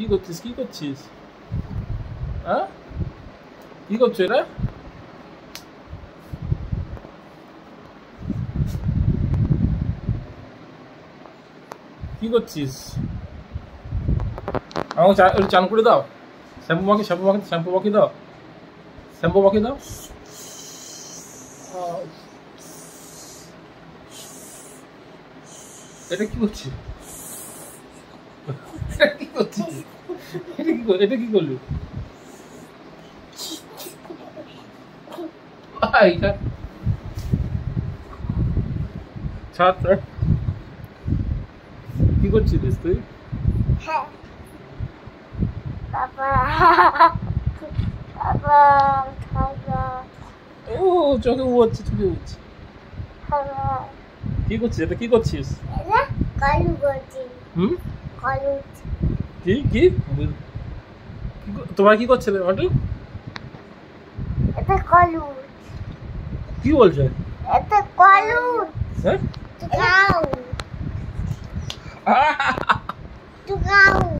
কি করছিস কি করছিস হ্যাঁ কি করছ এটা কি করছিস আমাকে চান করে দাও শ্যাম্পু মাখি শ্যাম্পু মাখি শ্যাম্পু মাখি দাও শ্যাম্পু মাখি দাও এটা কি করছিস কি করছিস কি এটা কি করলি। কি করছিস তুই? ও চোখে উঠছে চোখে উঠছে কি করছিস? এটা কি করছিস? কালু গজি হুম? কালু কি কি? তোমার কি করছে অটল এটা কলু কি বলছো এটা কলু হ্যাঁ টুকাও গাও